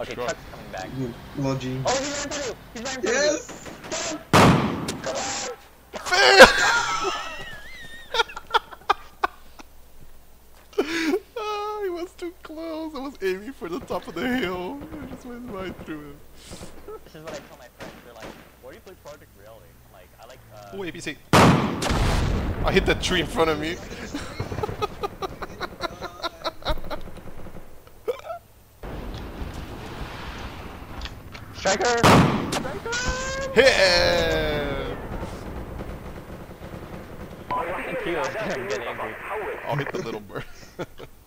Okay, Sure. Chuck's coming back. Well, G. Oh, he's right in front you! He's right in front Yes! Ah, he was too close. I was aiming for the top of the hill. I just went right through him. This is what I tell my friends. They're like, where do you play Project Reality? I'm like, I like, uh... Oh, APC. I hit that tree in front of me. Striker! Hit! Thank you. I'm getting angry. I'll hit the little bird.